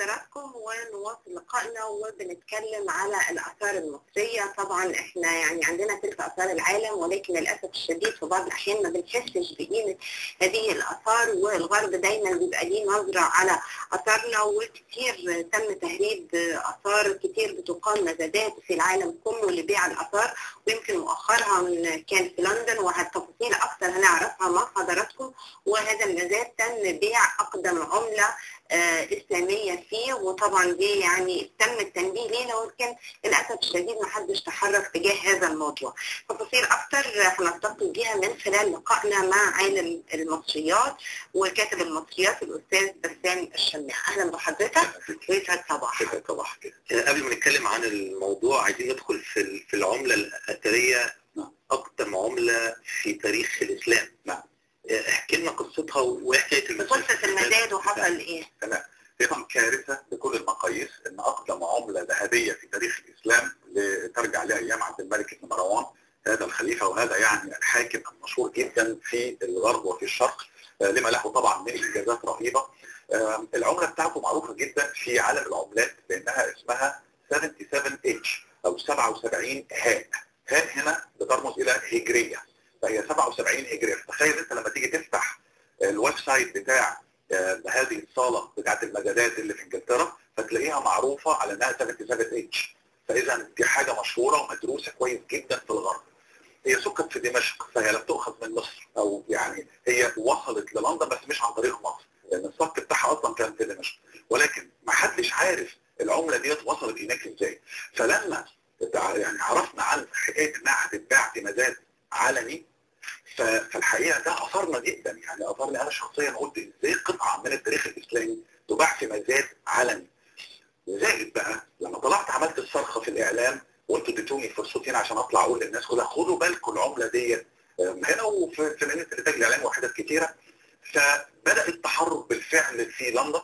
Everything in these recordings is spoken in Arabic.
حضراتكم ونواصل لقائنا وبنتكلم على الآثار المصرية. طبعا إحنا يعني عندنا تلك آثار العالم ولكن للأسف الشديد في بعض الأحيان ما بنحسش بقيمة هذه الآثار والغرب دايما بيبقى ليه نظرة على آثارنا وكتير تم تهريب آثار كتير بتقام مزادات في العالم كله لبيع الآثار ويمكن مؤخرها كان في لندن وهالتفاصيل أكثر هنعرفها مع حضراتكم وهذا المزاد تم بيع أقدم عملة آه، إسلامية فيه وطبعا دي يعني تم التنبيه لينا ولكن للأسف الشديد ما حدش تحرك تجاه هذا الموضوع. تفاصيل أكتر هنتصل بيها من خلال لقائنا مع عالم المصريات وكاتب المصريات الأستاذ بسام الشماع أهلا بحضرتك. ويسعد صباح كده طبعا كده قبل ما نتكلم عن الموضوع عايزين ندخل في في العملة الأثرية أقدم عملة في تاريخ الإسلام. نعم. احكي لنا قصتها وايه حكايه المزاد قصة المزاد وحصل إيه؟ تمام هي طبعا كارثة بكل المقاييس إن أقدم عملة ذهبية في تاريخ الإسلام ترجع لايام عبد الملك بن مروان هذا الخليفة وهذا يعني الحاكم المشهور جدا في الغرب وفي الشرق آه، لما له طبعا من إنجازات رهيبة. آه، العملة بتاعته معروفة جدا في عالم العملات بأنها اسمها 77 H أو 77 هاء هاء هنا بترمز إلى هجرية. فهي 77 هجريه تخيل انت لما تيجي تفتح ال website بتاع آه، هذه الصالة بتاعت المزادات اللي في إنجلترا فتلاقيها معروفة على إنها 77 H. فإذا دي حاجة مشهورة ومدروسة كويس جدا في الغرب. هي سكت في دمشق فهي لم تؤخذ من مصر أو يعني هي وصلت للندن بس مش عن طريق مصر. لأن الصك بتاعها أصلا كان في دمشق. ولكن ما حدش عارف العملة ديت وصلت هناك إزاي. فلما يعني عرفنا عن حكاية إنها هتتباع في مزاد عالمي ف- فالحقيقة ده أثرنا جدا. يعني أثرني أنا شخصيا. قلت إزاي قطعة من التاريخ الإسلامي تباع في مزاد عالمي؟ زائد بقى لما طلعت عملت الصرخة في الإعلام وانتوا اديتوني فرصتين عشان أطلع أقول للناس كلها خدوا بالكم العملة ديت. آم، هنا وفي في مدينة الإنتاج الإعلامي وحدات كتيرة. فبدأ التحرك بالفعل في لندن.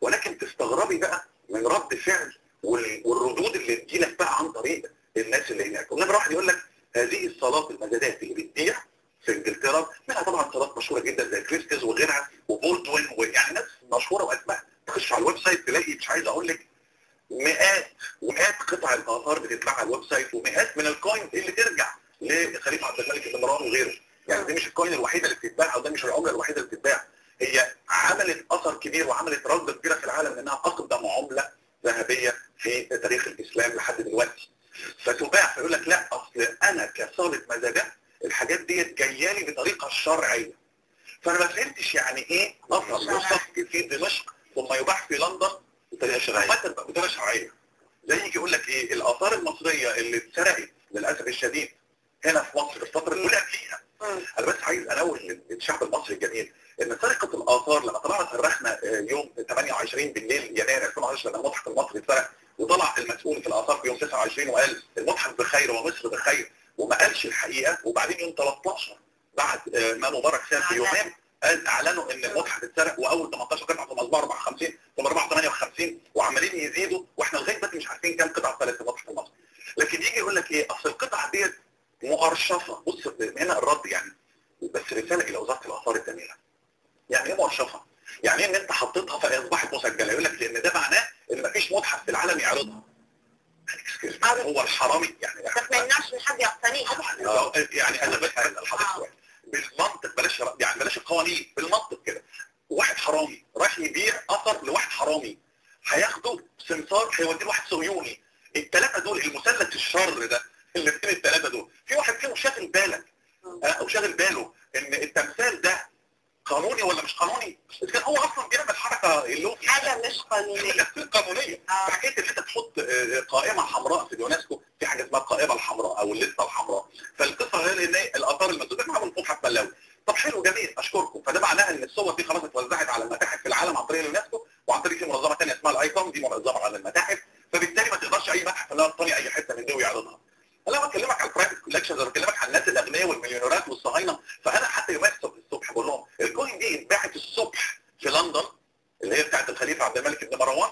ولكن تستغربي بقى من رد فعل وال- والردود اللي تجيلك بقى عن طريق الناس اللي هناك. ونمره واحد يقول لك هذه الصالات المزادات اللي بتبيع في إنجلترا. منها طبعا صالات مشهورة جدا زي كريستيز وغيرها وبولدوين ويعني ناس مشهورة واسماء تخش على ال website تلاقي مش عايز أقول لك مئات ومئات قطع الآثار بتتباع على ال website ومئات من ال coin اللي ترجع لخليفه عبد الملك بن مروان وغيره. يعني دي مش الكوين الوحيدة اللي بتتباع أو ده مش العملة الوحيدة اللي بتتباع. هي عملت أثر كبير وعملت رده كبيرة في العالم لأنها أقدم عملة ذهبية في تاريخ الإسلام لحد دلوقتي. فتباع فيقول لك لا أصل أنا كصاله مزاجات الحاجات ديت جاية لي بطريقة شرعية. فأنا ما فهمتش يعني إيه اثر يصك في دمشق ثم يباع في لندن بطريقه شرعية. مثلا بطريقه شرعية. زي يجي يقول لك إيه؟ الآثار المصرية اللي اتسرقت للأسف الشديد هنا في مصر الفترة الاولى فيها. أنا بس عايز أنوه للشعب المصري الجميل إن سرقة الآثار لما طلعنا صرخنا آه، يوم 28 بالليل يناير 2010 لما المتحف المصري اتسرق وطلع المسؤول في الآثار في يوم 29 وقال المتحف بخير ومصر بخير. وما قالش الحقيقة. وبعدين يوم 13 بعد آه، ما مبارك ساب في يومين قال اعلنوا إن المتحف اتسرق وأول 18 قطعة ثم اصبحوا 54 ثم 458 وعمالين يزيدوا وإحنا لغاية دلوقتي مش عارفين كام قطعة اتسرقت في المتحف المصري لكن يجي يقول لك إيه؟ أصل القطعة ديت مؤرشفة. بص هنا الرد يعني. بس رسالة إلى وزارة الاثار الجميلة. يعني إيه مؤرشفة؟ يعني إيه إن أنت حطيتها فاصبحت مسجله يقول لك لأن ده معناه إن مفيش متحف في العالم يعرضها. هو الحرامي يعني ما إن حد يقتنيها طبعا يعني أنا بس عايز الحضرتك سؤال بالمنطق بلاش يعني بلاش القوانين بالمنطق كده. واحد حرامي راح يبيع أثر لواحد حرامي هياخده سمسار هيوديه لواحد صهيوني. الثلاثه دول المثلث الشر ده اللي بين الثلاثه دول في واحد فيهم شاغل بالك آه، أو شاغل باله ان التمثال ده قانوني ولا مش قانوني إذا كان هو أصلا بيعمل حركه اللي حاجة مش قانونيه قانونيه آه. حكايه ان انت تحط آه، قائمه حمراء في اليونسكو في حاجة اسمها القائمه الحمراء أو اللسته الحمراء فالقصة هي ان الاثار المسدوده معمول متحف بلاوي طب حلو جميل اشكركم فده معناها ان الصور دي خلاص اتوزعت على المتاحف في العالم عن طريق اليونسكو وعن طريق في منظمه ثانية اسمها ال ICOM دي منظمه على المتاحف فبالتالي ما تقدرش اي متحف انها تقتني اي حتة من دي ويعرضها أنا بكلمك على ال private collections أنا بكلمك عن الناس الاغنياء والمليونيرات والصهاينه فانا حتى يوم الصبح بقول لهم ال coin دي اتباعت الصبح في لندن اللي هي بتاعت الخليفة عبد الملك بن مروان.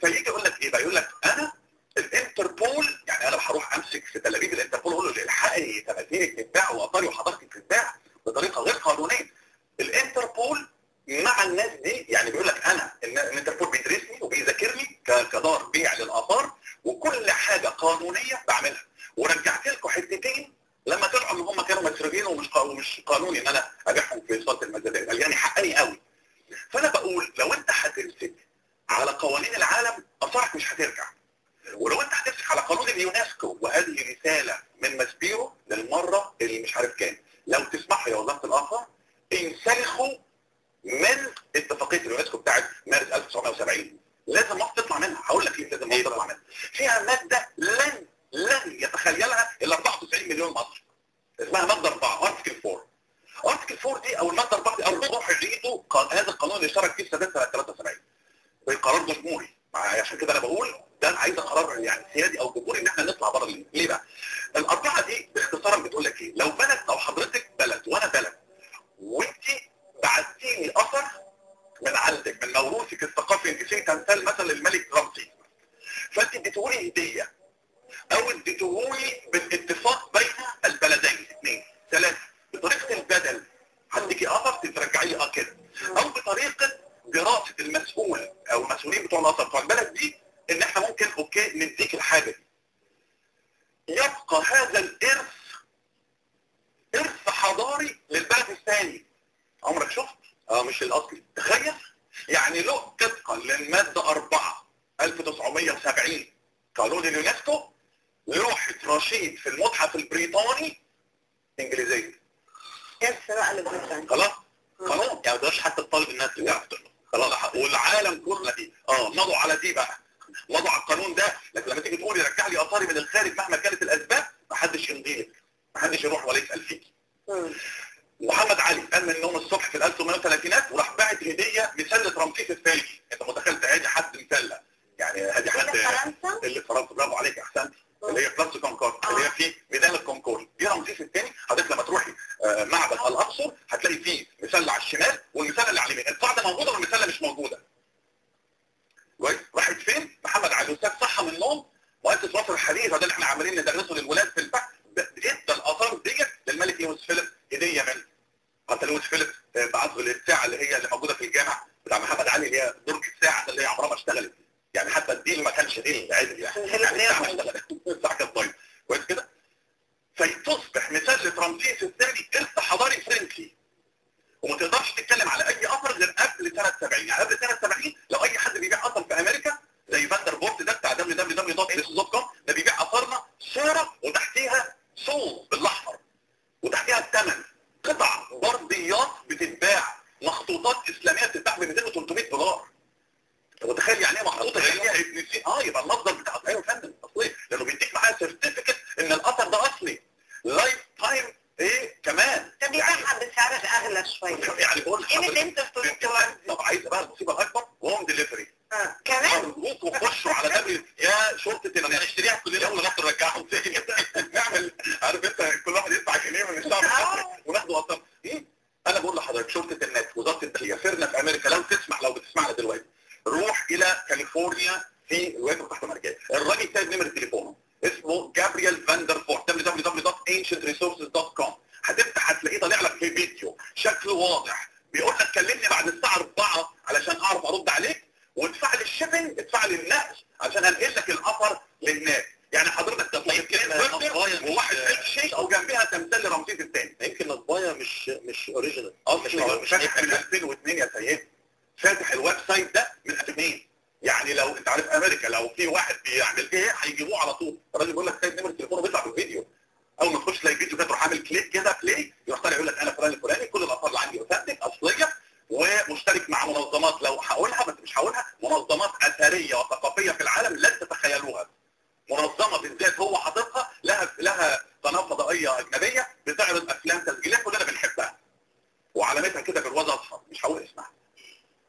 so you can 75 لازم مصر تطلع منها. هقول لك ليه لازم مصر تطلع منها. فيها مادة لن لن يتخيلها ال 94 مليون مصري. اسمها مادة 4 ارتكل 4 ارتكل 4 دي أو المادة 4 دي أو الروح يعيدوا هذا القانون اللي اشترك فيه السادات سنة 73 القرار ده جمهوري عشان كده أنا بقول ده عايز قرار يعني سيادي أو جمهوري إن إحنا نطلع بره ليه؟ بقى؟ الأربعة دي باختصار بتقول لك إيه؟ لو بلد أو حضرتك بلد وأنا بلد وانت بعتيني أثر من عندك من موروثك الثقافي انت شيء تمثال مثلا الملك رمزي فأنت اديتهولي هدية. أو اديتهولي بالاتفاق بين البلدين اثنين ثلاثة بطريقة البدل عندك اثر ترجعيه آه كده أو بطريقة دراسة المسؤول أو المسؤولين بتوع الاثر بتوع البلد دي إن إحنا ممكن أوكي نديك الحاجة. دي اليونسكو لوحة رشيد في المتحف البريطاني اللي فرنسا برافو عليك احسنت اللي هي كلاسيكال educationresources.com هتفتح هتلاقيه طالع لك في فيديو. شكله واضح. بتعرض افلام تسجيلات كلنا بنحبها. وعلامتها كده بالوضع اصفر مش هقول إسمها.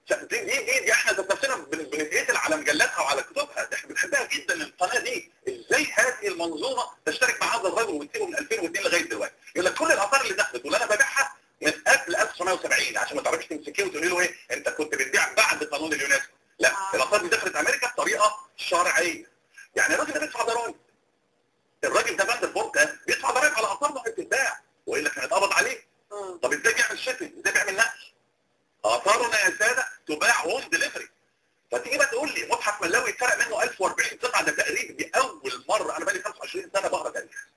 دي دي دي, دي إحنا ذات نفسنا بن- بنتقتل على مجلاتها وعلى كتبها. إحنا بنحبها جدا القناة دي. إزاي هذه المنظومة تشترك مع هذا الرجل وتسيبه من 2002 لغاية دلوقتي؟ يقول لك كل الآثار اللي دخلت واللي أنا ببيعها من قبل 1970 عشان ما تعرفش تمسكيه وتقولي له إيه أنت كنت بتبيع بعد قانون اليونسكو. لا آه. الآثار دي دخلت أمريكا بطريقة شرعية. يعني الراجل ده بيدفع ضرائب. الراجل ده بعد البركة بيدفع ضرائب على اثار ما بتتباع والا كان اتقبض عليه. طب إزاي بيعمل shipping إزاي بيعمل نقل؟ اثارنا يا ساده تباع on delivery فتيجي بقى تقول لي متحف ملاوي اتسرق منه 1040 قطعة؟ ده تقريبا دي أول مرة أنا بقالي 25 سنة بقرأ تاريخ.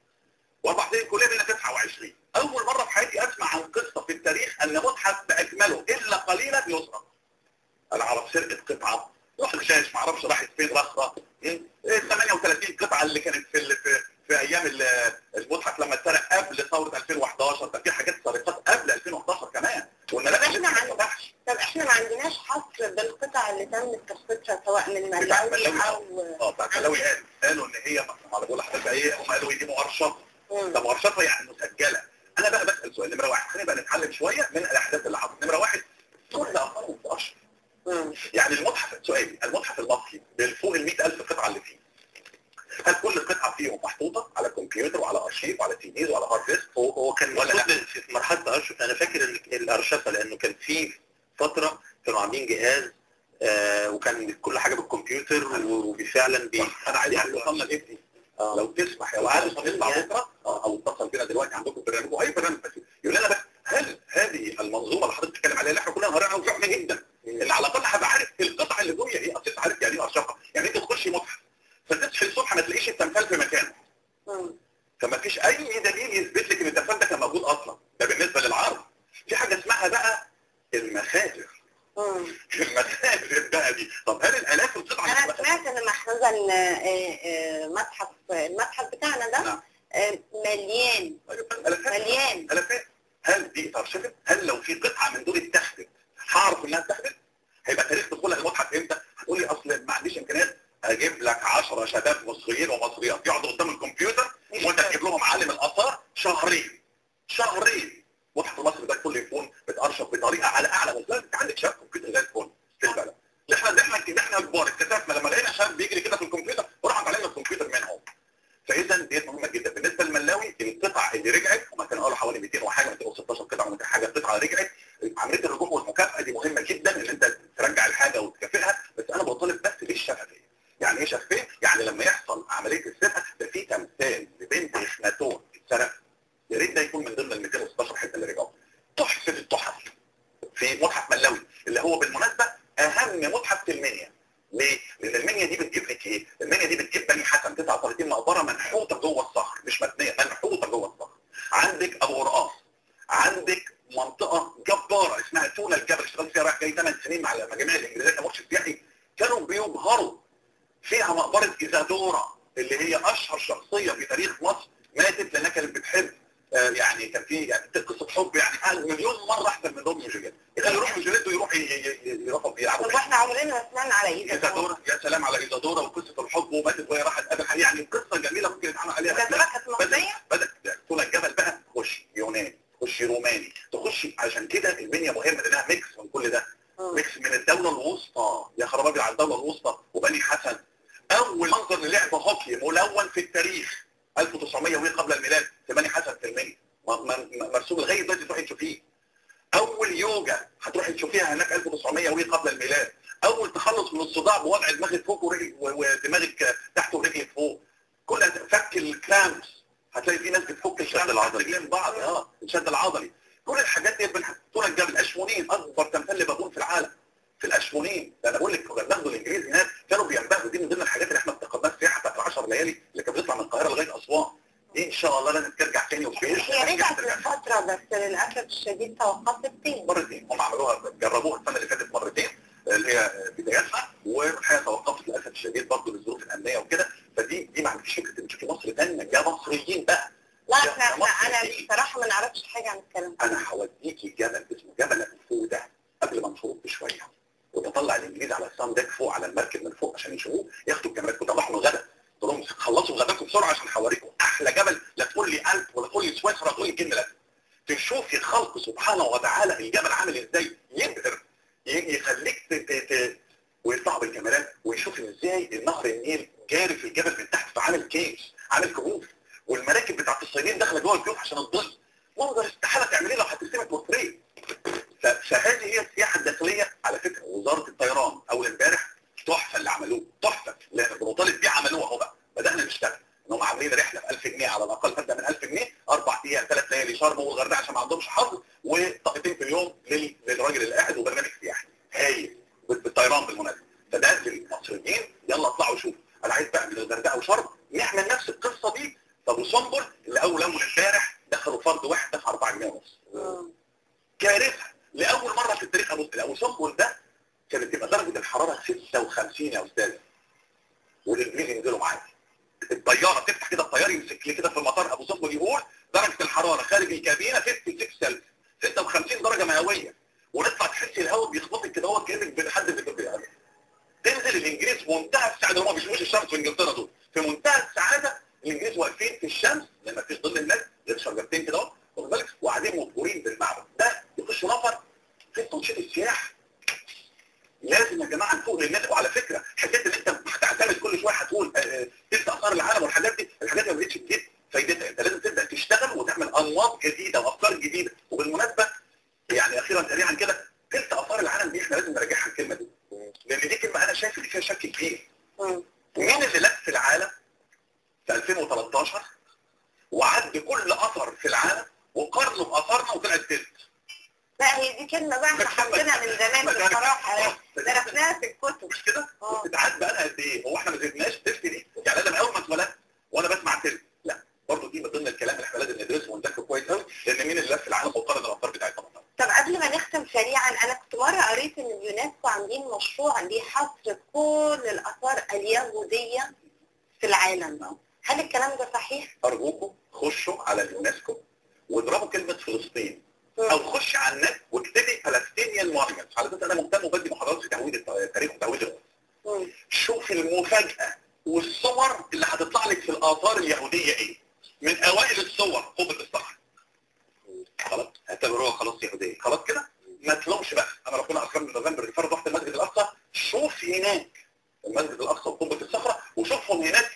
واربع سنين كليه يبقى 29 أول مرة في حياتي أسمع عن قصة في التاريخ إن متحف باكمله إلا قليلا يسرق أنا أعرف سرقه قطعة روح الشاش ما أعرفش راحت فين رخره ال 38 قطعة اللي كانت في في, أيام ال- المتحف لما اتسرق قبل ثورة 2011 ده في حاجات سرقات قبل 2011 كمان. لسه ما عن- فتحش طب إحنا ما عندناش حصر بالقطع اللي تم تسقيطها سواء من ملاوي أو آه بتاع ملاوي قالوا قالوا إن هي ما أنا بقول لحضرتك إيه؟ هم قالوا دي مؤرشفه مم. طب مؤرشفه يعني مسجله أنا بقى بسال سؤال نمره واحد خلينا بقى نتعلم شوية من الاحداث اللي حصلت نمره واحد كل اثار مؤرشف مم. يعني المتحف سؤالي المتحف المصري بالفوق ال 100000 قطعه اللي فيه هل كل قطعه فيهم محطوطه على كمبيوتر وعلى ارشيف وعلى CDs وعلى hard disk هو هو كان ولا المفروض في مرحله الارشفه أنا فاكر ان الارشفه لأنه كان في فترة كانوا عاملين جهاز آه وكان كل حاجة بالكمبيوتر وفعلا بي أنا عايز اوصلنا لابني آه. لو تسمح يا وعد تطلع بكرة؟ آه، أو اتصل بينا دلوقتي عندكم برنامج واي برنامج بس. يقول لنا بس هل هذه المنظومة اللي حضرتك بتتكلم عليها اللي إحنا كلنا قارينها وفهمنا جدا اللي على الأقل هبقى عارف القطعه اللي جوه إيه؟ أصل عارف يعني إيه ارشفه يعني أنت تخش متحف فتصحي الصبح ما تلاقيش التمثال في مكانه. فما فيش أي دليل يثبت لك إن التمثال ده كان موجود أصلا. ده بالنسبة للعرض. في حاجة اسمها بقى المخازن مم. المخازن بقى دي طب هل الآلاف القطع اللي أنا في سمعت إن مخزن آه، آه، متحف المتحف بتاعنا ده نعم. آه، مليان؟ آلافات مليان آلافات هل دي اترشفت؟ هل لو في قطعة من دول اتاخدت هعرف إنها اتاخدت؟ هيبقى تاريخ دخولها المتحف إمتى؟ هتقول لي أصل ما عنديش إمكانيات أجيب لك 10 شباب مصريين ومصريات يقعدوا قدام الكمبيوتر وأنت تجيب لهم عالم الآثار شهرين شهرين متحف مصر ده كله يكون بتارشف بطريقة على أعلى مستوى انت عندك شباب كمبيوتر زي الفل في البلد. إحنا إحنا إحنا كبار اكتشفنا لما لقينا شاب بيجري كده في الكمبيوتر وراح اتعلمنا الكمبيوتر منهم. فإذا ديت مهمة جدا. بالنسبة للملاوي القطع اللي رجعت هم كانوا قالوا حوالي 200 وحاجة 216 قطعة 200 حاجة قطعة رجعت عمليه الرجوع والمكافاه دي مهمه جدا ان انت ترجع الحاجة وتكافئها بس أنا بطالب بس بالشفافيه يعني إيه شفافيه؟ يعني لما يحصل عمليه السرقه ده في تمثال لبنت اخناتون اتسرق يا ريت ده يكون من ضمن ال 216 حتة اللي رجعوا تحفه التحف في متحف ملاوي اللي هو بالمناسبه اهم متحف في المنيا ليه؟ لأن المنيا دي بتجيب لك إيه؟ المنيا دي بتجيب بني حسن 39 مقبره منحوته جوه الصخر مش مبنيه منحوته جوه الصخر. عندك ابو رقاص عندك منطقه جباره اسمها تونه الجبل اشتغلت فيها رايح جاي 8 سنين مع المجاميع الانجليزيه كمرشد سياحي كانوا بيبهروا فيها مقبره ايزادورا اللي هي اشهر شخصيه في تاريخ مصر ماتت لانها كانت بتحب آه، يعني كان في يعني قصه حب يعني قال مليون مره احسن من روميو وجولييت يخلي روميو وجولييت ويروح ي- ي- ي- يروحوا يلعبوا طب وإحنا عمرنا ما سمعنا على ايد ايزادورا يا سلام على ايزادورا وقصه الحب وماتت وهي راحت قابل يعني قصه جميله ممكن يتعمل عليها ايزادورا كانت مصريه؟ بدات طول الجبل بقى تخش يوناني تخش روماني تخش عشان كده المنيا مهمه لانها mix من كل ده مم. mix من الدولة الوسطى يا خرابي الوسطى وبني حسن. أول منظر للعب هوكي ملون في التاريخ 1900 وهي قبل الميلاد في بني حسن في المنيا مرسوم لغايه دلوقتي تروحي تشوفيه. أول يوجا هتروحي تشوفيها هناك 1900 وهي قبل الميلاد. أول تخلص من الصداع بوضع دماغك فوق ودماغك تحت ورجلك فوق. كل فك الكرامبس هتلاقي في ناس بتفك الشد العضلي. بعض آه الشد العضلي. كل الحاجات دي بنحطها الجبل الاشمونين أكبر تمثال لبابون في العالم. في الاشمونين ده أنا بقول لك كنا بناخد الإنجليز هناك كانوا بينبهوا دي من ضمن الحاجات اللي إحنا افتقدناها السياحه بتاعت 10 ليالي اللي كانت بتطلع من القاهرة لغاية أسوان. دي إن شاء الله لازم ترجع تاني وباذن هي رجعت ترجع. من فترة بس للأسف الشديد توقفت تاني مرتين. هم عملوها جربوها السنة اللي فاتت مرتين اللي هي بدايتها والحقيقة توقفت للأسف الشديد برضه للظروف الأمنية وكده. فدي دي ما عندكش فكرة إن تشوفي مصر تانية يا مصريين بقى. لا إحنا أنا. بصراحة ما نعرفش حاجة عن الكلام. أنا هوديكي جبل اسمه جبل الفودة قبل الطيران داك فوق على المركب من فوق عشان يشوفوه ياخدوا الكاميرات وطلعوا الغدا قلت لهم خلصوا غداكم بسرعة عشان هوريكم أحلى جبل لا تقول لي الف ولا تقول لي سويسرا تقول لي الجن تشوف الخلق سبحانه وتعالى الجبل عامل إزاي. يبهر. يخليك ويطلع بالكاميرات ويشوف إزاي النهر النيل جاري في الجبل من تحت فعامل كيس عامل كهوف. والمراكب بتاعت الصيادين داخلة جوه الكهوف عشان الظل. منظر استحالة تعمليه لو هترسمك مصريه فهذه هي السياحة الداخلية على فكرة. وزارة الطيران أول امبارح تحفة اللي عملوه تحفة. لأن بمطالب بيه عملوها أهو بقى. بدأنا نشتغل. انهم عاملين رحلة ب 1000 جنيه على الأقل تبدا من 1000 جنيه أربع أيام ثلاث ليالي شرم والغردقة عشان ما عندهمش حظ وطاقتين في اليوم لل- للراجل اللي قاعد وبرنامج سياحي هايل بال- بالطيران بالمناسبه فده للمصريين يلا اطلعوا شوفوا أنا عايز بقى من الغردقه وشرم نعمل نفس القصة دي طب وسنبل اللي اول اول امبارح دخلوا فرد واحد دفع 4 جنيه ونص مم. كارثه لاول مره في التاريخ ابص ابو سنبل ده كانت تبقى درجه الحراره 56 يا أستاذ والانجليز ينزلوا معاك الطياره تفتح كده الطيار يمسك لي كده في المطار ابو سنبل يقول درجه الحراره خارج الكابينه 56 سلسيوس 56 درجه مئويه ونطلع تحس الهواء بيخبطك كده هو كانك حد بيخبطك تنزل الانجليز في منتهى السعاده هم ما بيشوفوش الشمس في انجلترا دول في منتهى السعاده الانجليز واقفين في الشمس لأن ما فيش ظل الناس غير شجرتين كده اهو واخد بالك؟ وقاعدين مبهورين بالمعبد. ده يخش نفر في تنشيط السياحة. لازم يا جماعة نفوق للناس. وعلى فكرة حكايه ان انت هتعتمد كل شوية هتقول آه، آه، تلت آثار العالم والحاجات دي الحاجات دي ما بقتش تجيب فايدتها أنت لازم تبدأ تشتغل وتعمل أنماط جديدة وأفكار جديدة. وبالمناسبة يعني أخيرا سريعا كده تلت آثار العالم دي إحنا لازم نراجعها الكلمة دي. لأن دي كلمة أنا شايف إن فيها شك كبير. مين اللي لف في العالم؟ في 2013 وعد كل أثر في العالم وقارنه باثارنا وطلعت تلت لا هي دي كلمة بقى إحنا حافظينها من زمان بصراحة درسناها في الكتب مش كده؟ آه. بتتعاد بقى لها قد إيه؟ هو إحنا ما زدناش تلت دي؟ يعني أنا من أول ما اتولدت وأنا بسمع تلت لا برضه دي من ضمن الكلام اللي إحنا لازم ندرسه ونذاكره كويس قوي لأن مين اللي لف العالم وقارن الأثار بتاعتنا. طب قبل ما نختم سريعا أنا كنت مرة قريت إن اليونسكو عاملين مشروع لحصر كل الأثار اليهودية في العالم هل الكلام ده صحيح؟ ارجوكم خشوا على اليونسكو واضربوا كلمه فلسطين مم. أو خش على النت واكتبي Palestinian monuments على فكره أنا مهتم وبدي محاضرات في تهويد التاريخ وتهويد الوقت مم. شوف المفاجاه والصور اللي هتطلع لك في الاثار اليهوديه إيه من اوائل الصور قبه الصخر خلاص اعتبروها خلاص يهوديه خلاص كده ما تلومش بقى انا ربنا اكرمني نوفمبر اللي فات رحت المسجد الاقصى شوف هناك المسجد الاقصى وقبه الصخره وشوفهم هناك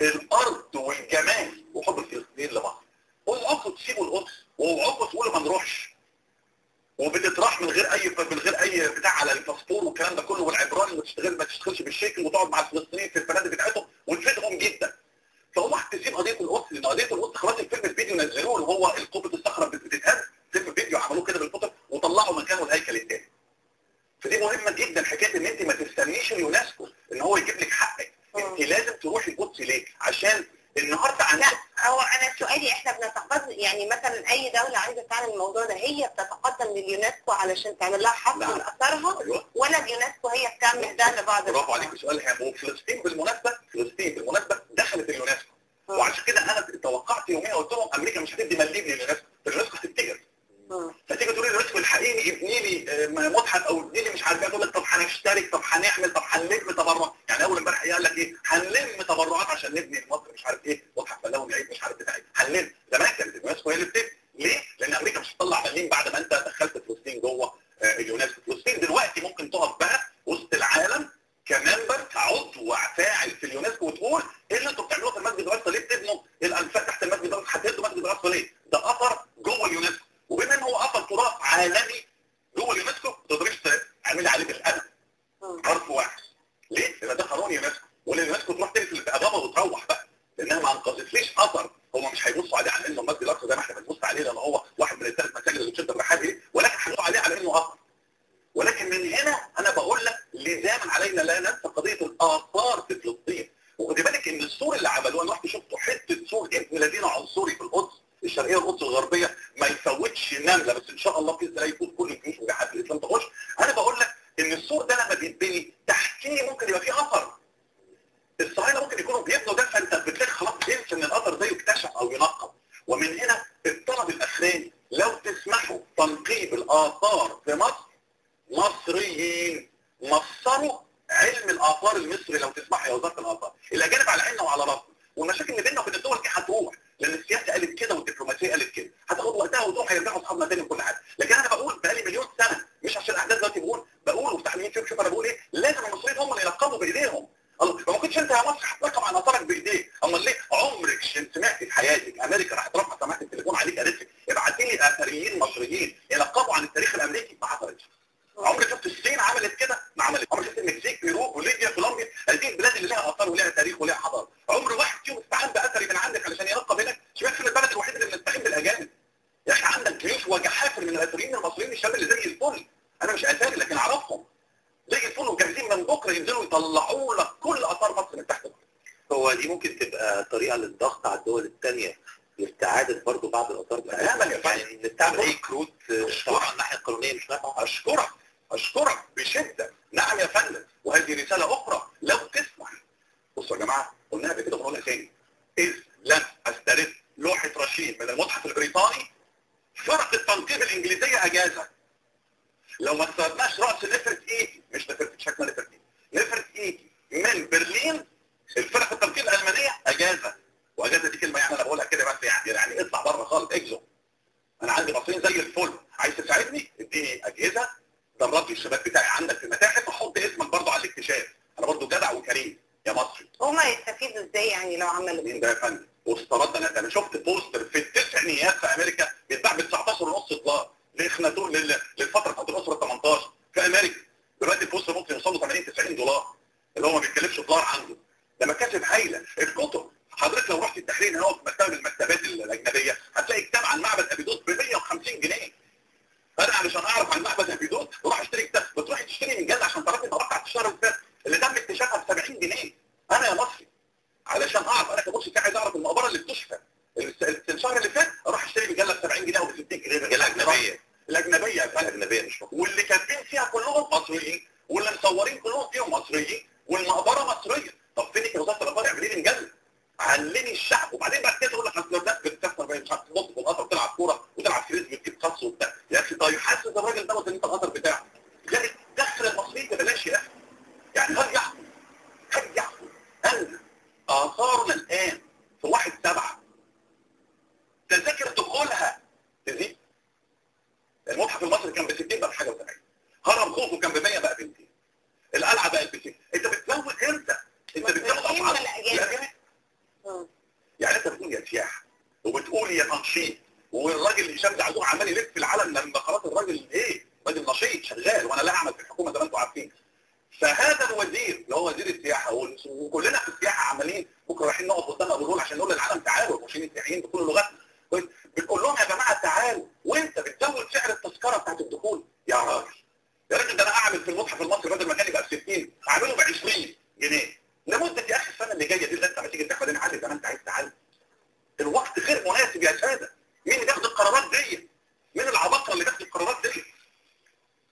الأرض والجمال وحب الفلسطينيين لمصر اوعوا تسيبوا القدس واوعوا تقولوا ما نروحش وبتروح من غير اي بتاع على الباسبور والكلام ده كله والعبراني وتشتغل ما تشتغلش بالشيكل وتقعد مع الفلسطينيين في الفنادق بتاعتهم وتفيدهم جدا. فهو تسيب قضية القدس لأن قضية القدس خلاص الفيلم الفيديو نزلوه اللي هو القبه الصخرة بتتهد فيلم فيديو عملوه كده بالفوتو وطلعوا مكانه الهيكل التاني. فدي مهمة جدا حكاية إن أنت ما تستنيش اليونسكو إن هو يجيب لك حقك. أنت لازم تروحي القدس ليه؟ عشان النهارده عندك لا هو أنا سؤالي إحنا بنتقدم يعني مثلا أي دولة عايزة تعمل الموضوع ده هي بتتقدم لليونسكو علشان تعمل لها حفظ نعم. لاثارها أيوه ولا اليونسكو هي لبعض برافو؟ عليك. سؤال هام وفلسطين بالمناسبة فلسطين بالمناسبة دخلت اليونسكو مم. وعشان كده أنا توقعت يوميها قلت لهم أمريكا مش هتدي مليم لليونسكو. اليونسكو هتفتكر مم. فتيجي تقولي اليونسكو الحقيقي ابني لي آه، متحف أو ابني لي مش عارف إيه تقول لك طب هنشترك طب هنعمل طب هنلم تبرع يعني أول امبارح قال لك إيه؟ هنلم تبرعات عشان نبني في مصر مش عارف إيه متحف فلاوي العيد مش عارف بتاع إيه. هنلم. زمان كانت اليونسكو هي اللي بتبني. ليه؟ لأن أمريكا مش هتطلع مليم بعد ما أنت دخلت فلسطين جوه آه، اليونسكو فلسطين دلوقتي ممكن تقف بقى وسط العالم ك member كعضو فاعل في اليونسكو وتقول إيه اللي أنتوا بتعملوه في المسجد الاقصى ليه بتبنوا الانفاق تحت المسجد الاقصى هتهدوا المسجد الاقصى ليه؟ ده اثر جوه اليونسكو وبما ان هو اثر تراث عالمي جوه اليونسكو ما تقدريش تعملي عليه بالقلم مم. حرف واحد ليه؟ لأن ده قانون يونسكو واليونسكو تروح تقفل الابواب وتروح بقى لانها ما انقذتليش اثر هم مش هيبصوا عليه على انه المسجد الاقصى زي ما إحنا بنبص عليه لأن هو واحد من الثلاث مساجد اللي بتشد الرحال إيه ولكن هنبصوا عليه على انه اثر ولكن من هنا أنا بقول لك لزاما علينا لا ننسى قضية الآثار في فلسطين. وخدي بالك إن السور اللي عملوها أنا رحت شفته حتة سور ابن اللذين عنصري في القدس الشرقية والقدس الغربية ما يفوتش نملة بس إن شاء الله باذن الله يفوت كل الجيوش وجهات الإسلام تخش. أنا بقول لك إن السور ده لما بيتبني تحتيه ممكن يبقى فيه أثر. الصهاينة ممكن يكونوا بيبنوا ده فأنت بتلاقي خلاص انسى ان الأثر ده يكتشف أو ينقب. ومن هنا الطلب الأخراني لو تسمحوا تنقيب الآثار في مصر مصريين. مصروا علم الآثار المصري لو تسمح يا وزارة الآثار. الاجانب على عيننا وعلى راسنا والمشاكل اللي بيننا وبين الدول دي هتروح لأن السياسة قالت كده والدبلوماسية قالت كده. هتاخد وقتها وتروح هيرجعوا اصحابنا تاني وكل حاجة. لكن أنا بقول بقالي مليون سنة مش عشان الاحداث دلوقتي بقول بقول وفتح اليوتيوب شوف أنا بقول إيه. لازم المصريين هم اللي يلقبوا بإيديهم. ما كنتش أنت يا مصر؟ هتلقب عن اثارك بإيديك. أمال ليه؟ عمرك سمعت في حياتك؟ أمريكا راح رسالة أخرى. لو تسمح. بصوا يا جماعة قلناها قبل كده ونقولها تاني. إذ لم أسترد لوحة رشيد من المتحف البريطاني فرق التنقيب الإنجليزية أجازة. لو ما استردناش راس نفرت ايدي مش نفرت شكل نفرت ايدي نفرت ايدي من برلين الفرق التنقيب الالمانيه اجازه واجازه دي كلمه يعني أنا بقولها كده بس يعني يعني اطلع بره خالص اكزو أنا عندي مصريين زي الفل عايز تساعدني اديني اجهزه دربت الشباب بتاعي عندك في المتاحف وحط اسمك برضه على الاكتشاف أنا برضه جدع وكريم يا مصري هما يستفيدوا إزاي يعني لو عملوا مين ده يا فندم واسترد أنا أنا شفت بوستر في التسعينيات في أمريكا بيتباع ب 19 ونص دولار لاخناتون لل- للفتره بتاعت الاسره 18 في أمريكا دلوقتي البوستر ممكن يوصل له 80 90 دولار اللي هو دولار عنده ده مكاسب هايله الكتب. حضرتك لو رحت التحرير هنا في مكتبة من المكتبات الأجنبية هتلاقي كتاب عن معبد أبيدوس ب 150 جنيه. أنا علشان اعرف عن معبد أبيدوس. بروح اشتري كتاب. بتروح تشتري من جد عشان تعرف المواقع الشهر اللي فات اللي تم اكتشافها ب 70 جنيه. أنا يا مصري. علشان أعرف. أنا سياحي عايز أعرف المقبرة اللي الس- الشهر اللي فات أروح أشتري مجله ب 70 جنيه أو ب 60 جنيه. الأجنبية. الأجنبية. الأجنبية. مش واللي كاتبين فيها كلهم مصريين. واللي مصورين كلهم فيهم مصريين. والمقبرة مصرية. طب فين وزاره الاثار اعملي لي مجله علمي الشعب. وبعدين بعد كده تقول لك أصل الناس بتكسر بقى مش عارف تنط في القطر وتلعب كورة وتلعب فريز وتجيب خص وبتاع. يا أخي طيب حاسس الراجل دوت ان انت القطر بتاعه. يعني دخل المصريين ببلاش يا أخي. يعني هل يحكم؟ هل يحكم؟ ان اثارنا الان في واحد سبعه تذاكر دخولها تزيد المتحف المصري كان ب 60 بقى بحاجه و70 هرم خوفو كان ب 100 بقى ب 200 القلعه بقت ب 60 انت بتزود إمتى؟ انت بتزود والمصريين اسعار ولا أجانب؟ الأجانب؟ مم. يعني انت بتقول يا سياحه وبتقول يا تنشيط والراجل هشام زعزوع عمال يلف في العالم لما خلاص الراجل إيه؟ راجل نشيط شغال وأنا لا اعمل في الحكومة زي ما أنتم عارفين فهذا الوزير اللي هو وزير السياحه وال- وكلنا في السياحه عمالين بكره رايحين نقف قدام ابو الهول عشان نقول للعالم تعالوا المرشدين السياحيين بكل لغتنا كويس؟ بتقول لهم يا جماعة تعالوا وانت بتزود سعر التذكره بتاعت الدخول يا راجل يا راجل ده أنا اعمل في المتحف المصري بدل ما كان يبقى ب 60 اعمله ب 20 جنيه لمده يا أخي السنة اللي جاية دي اللي انت لما تيجي تاخد أنا عادي زي ما انت عايز تعالى الوقت غير مناسب يا ساده مين اللي بياخد القرارات دي؟ مين العباقره اللي بياخد القرارات دي؟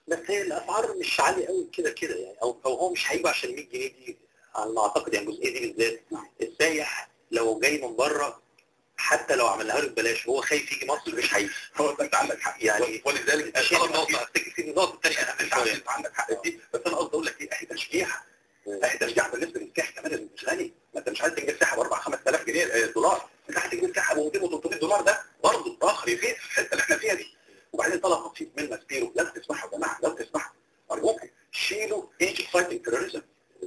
بس هي الأسعار مش عالية قوي كده كده يعني. أو أو هو مش هيجوا عشان 100 جنيه دي. على ما أعتقد يعني الجزئيه دي بالذات. السايح لو جاي من بره حتى لو عملها له ببلاش هو خايف يجي مصر مش هيجي. هو انت عندك حق. يعني ولذلك شيء الطلب النقطه الثانية اهم انت شوية انت عندك حق. دي بس أنا قصدي أقول لك إيه اهي تشجيع اهي تشجيع بالنسبة للسياحه كمان مش غني. ما أنت مش عايز تجيب سياحه ب 4 5000 جنيه آه، دولار. أنت عايز تجيب سياحه ب 200 و 300 دولار ده برضه يفيد في الحتة اللي إحنا فيها دي. وبعدين طلب بسيط من ماسبيرو لازم تسمعوا يا جماعة لازم تسمعوا ارجوكم شيلوا Egypt fighting terrorism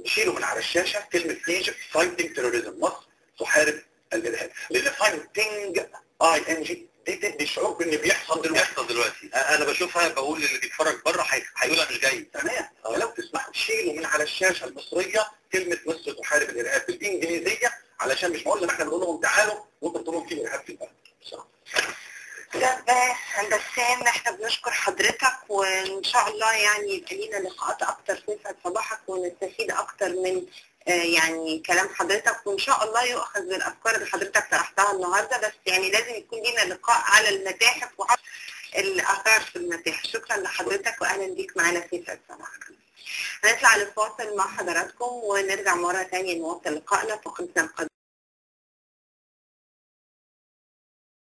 شيلوا من على الشاشة كلمة Egypt fighting terrorism مصر تحارب الارهاب لأن fighting ING دي تدي شعور بان بيحصل دلوقتي. بيحصل دلوقتي. أنا بشوفها بقول اللي بيتفرج بره هي- هيقول أنا مش جاي. تمام. لو تسمحوا شيلوا من على الشاشة المصرية كلمة مصر تحارب الإرهاب بالإنجليزية علشان مش معقول ان إحنا بنقول لهم تعالوا وأنتم تقولوا لهم في إرهاب في البلد. بس بسام إحنا بنشكر حضرتك وإن شاء الله يعني يبقى لينا لقاءات أكتر. في يسعد صباحك ونستفيد أكتر من آه، يعني كلام حضرتك وإن شاء الله يؤخذ بالأفكار اللي حضرتك طرحتها النهارده بس يعني لازم يكون لينا لقاء على المتاحف وعلى الآثار في المتاحف. شكرا لحضرتك واهلا بيك معانا في صباحك هنطلع لفاصل مع حضراتكم ونرجع مرة تانية نواصل لقائنا فقرتنا القادمة